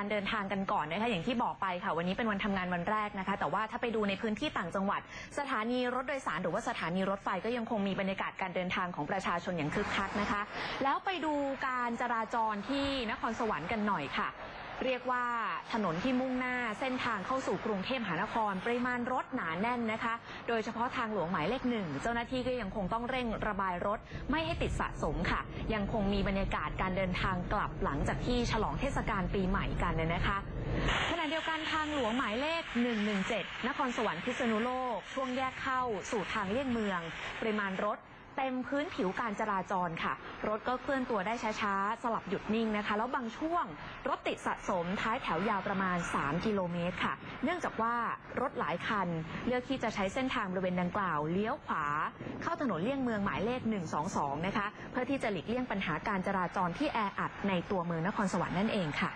การเดินทางกันก่อนนะคะอย่างที่บอกไปค่ะ วันนี้เป็นวันทำงานวันแรกนะคะ แต่ว่าถ้าไปดูในพื้นที่ต่างจังหวัด สถานีรถโดยสารหรือว่าสถานีรถไฟก็ยังคงมีบรรยากาศการเดินทางของประชาชนอย่างคึกคักนะคะ แล้วไปดูการจราจรที่นครสวรรค์กันหน่อยค่ะ เรียกว่าถนนที่มุ่งหน้าเส้นทางเข้าสู่กรุงเทพมหานคร ปริมาณรถหนาแน่นนะคะ โดยเฉพาะทางหลวงหมายเลขหนึ่งเจ้าหน้าที่ก็ยังคงต้องเร่งระบายรถไม่ให้ติดสะสมค่ะ ยังคงมีบรรยากาศการเดินทางกลับหลังจากที่ฉลองเทศกาลปีใหม่กันเนี่ยนะคะขณะเดียวกันทางหลวงหมายเลข 117 นครสวรรค์พิษณุโลก ช่วงแยกเข้าสู่ทางเลี่ยงเมือง ปริมาณรถ เต็มพื้นผิวการจราจรค่ะ รถก็เคลื่อนตัวได้ช้าๆ สลับหยุดนิ่งนะคะ แล้วบางช่วงรถติดสะสมท้ายแถวยาวประมาณ 3 กิโลเมตรค่ะ เนื่องจากว่ารถหลายคัน เลือกที่จะใช้เส้นทางบริเวณดังกล่าวเลี้ยวขวา เข้าถนนเลี่ยงเมืองหมายเลข 122 นะคะ เพื่อที่จะหลีกเลี่ยงปัญหาการจราจรที่แออัดในตัวเมืองนครสวรรค์นั่นเองค่ะ